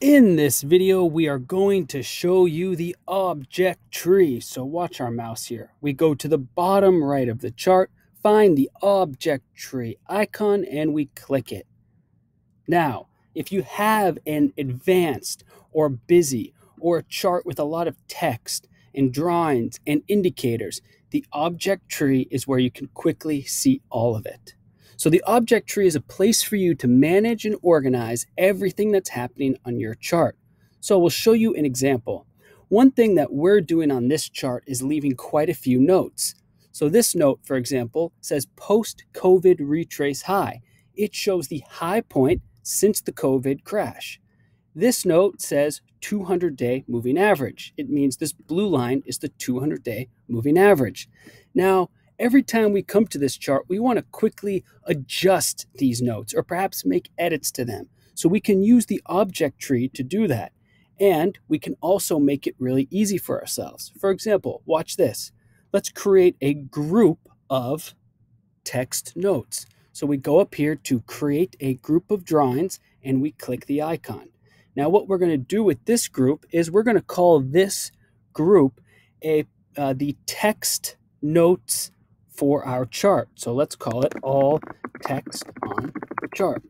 In this video, we are going to show you the object tree. So watch our mouse here. We go to the bottom right of the chart, find the object tree icon, and we click it. Now, if you have an advanced or busy or a chart with a lot of text and drawings and indicators, the object tree is where you can quickly see all of it. So the object tree is a place for you to manage and organize everything that's happening on your chart. So I will show you an example. One thing that we're doing on this chart is leaving quite a few notes. So this note, for example, says post-COVID retrace high. It shows the high point since the COVID crash. This note says 200 day moving average. It means this blue line is the 200 day moving average. Now, every time we come to this chart, we want to quickly adjust these notes or perhaps make edits to them. So we can use the object tree to do that. And we can also make it really easy for ourselves. For example, watch this. Let's create a group of text notes. So we go up here to create a group of drawings and we click the icon. Now what we're going to do with this group is we're going to call this group a uh, the text notes for our chart. So let's call it all text on the chart.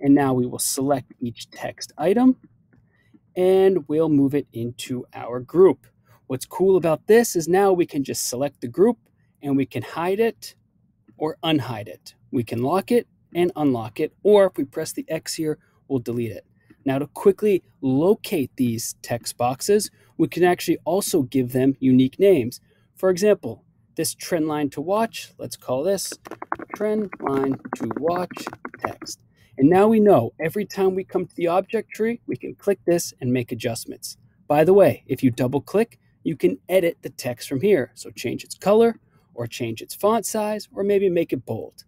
And now we will select each text item and we'll move it into our group. What's cool about this is now we can just select the group and we can hide it or unhide it. We can lock it and unlock it, or if we press the X here, we'll delete it. Now to quickly locate these text boxes, we can actually also give them unique names. For example, this trend line to watch, let's call this trend line to watch text. And now we know every time we come to the object tree, we can click this and make adjustments. By the way, if you double click, you can edit the text from here. So change its color or change its font size or maybe make it bold.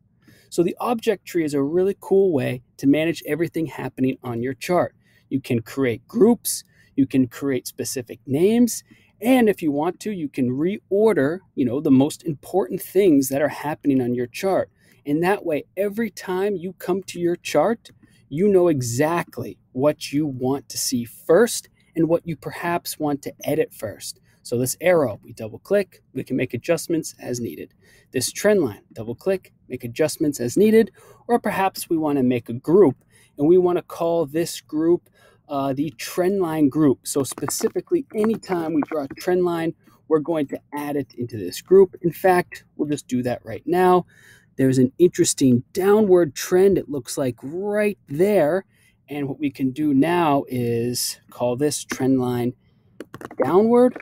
So the object tree is a really cool way to manage everything happening on your chart. You can create groups, you can create specific names, and if you want to, you can reorder, you know, the most important things that are happening on your chart. And that way, every time you come to your chart, you know exactly what you want to see first and what you perhaps want to edit first. So this arrow, we double click, we can make adjustments as needed. This trend line, double click, make adjustments as needed, or perhaps we want to make a group and we want to call this group uh, the trend line group. So specifically, anytime we draw a trend line, we're going to add it into this group. In fact, we'll just do that right now. There's an interesting downward trend, it looks like right there. And what we can do now is call this trend line downward,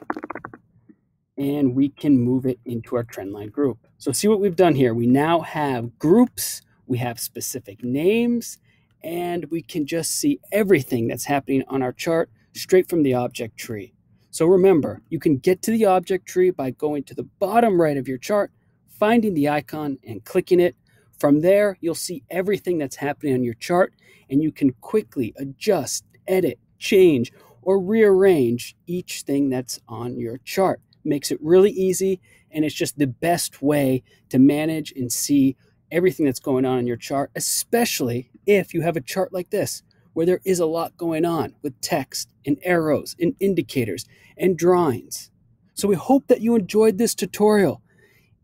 and we can move it into our trend line group. So see what we've done here. We now have groups, we have specific names, and we can just see everything that's happening on our chart straight from the object tree. So remember, you can get to the object tree by going to the bottom right of your chart, finding the icon and clicking it. From there, you'll see everything that's happening on your chart and you can quickly adjust, edit, change, or rearrange each thing that's on your chart. Makes it really easy and it's just the best way to manage and see everything that's going on in your chart, especially if you have a chart like this, where there is a lot going on with text and arrows and indicators and drawings. So we hope that you enjoyed this tutorial.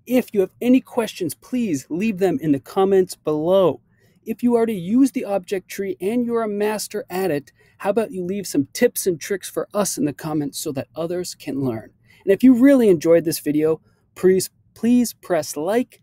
If you have any questions, please leave them in the comments below. If you already use the object tree and you're a master at it, how about you leave some tips and tricks for us in the comments so that others can learn. And if you really enjoyed this video, please, please press like,